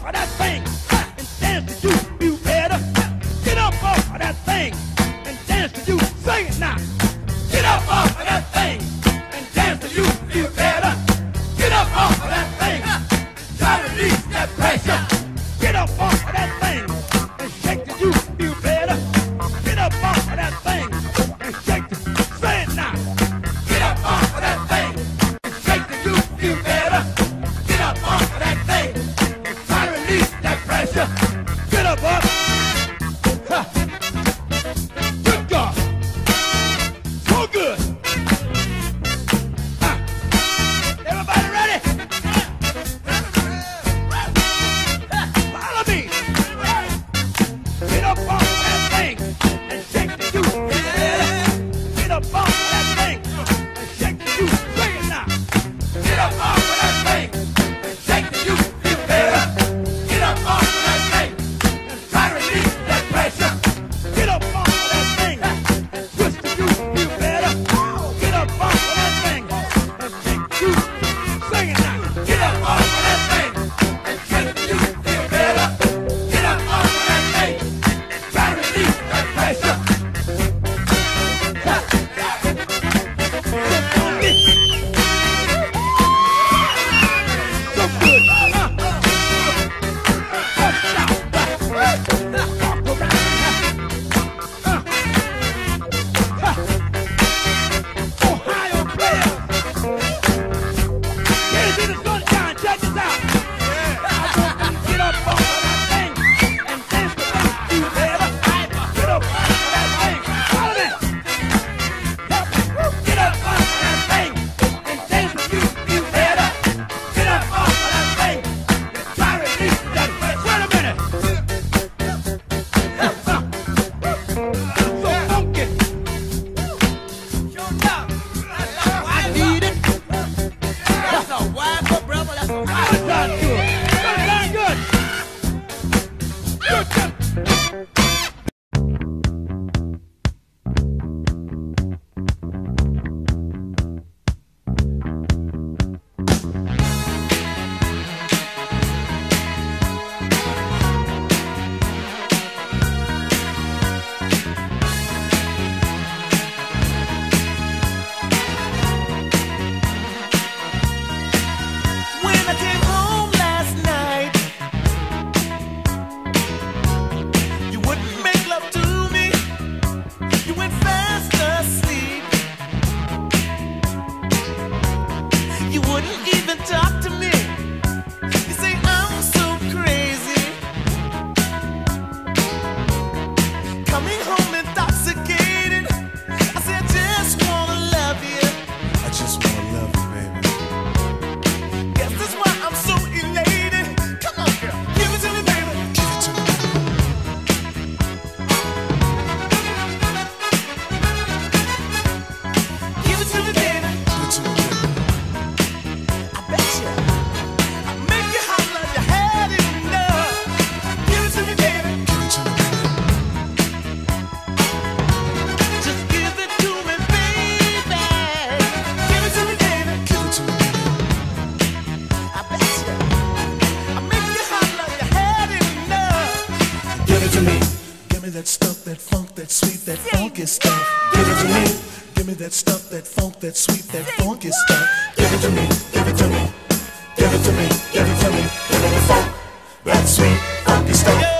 for that thing. it to me. Give me that stuff, that funk, that sweet, that funky stuff. Give it to me. Give me that stuff, that funk, that sweet, that funky stuff. Give it to me. Give it to me. Give it to me. Give it to me. Give me the funk, that sweet, funky stuff.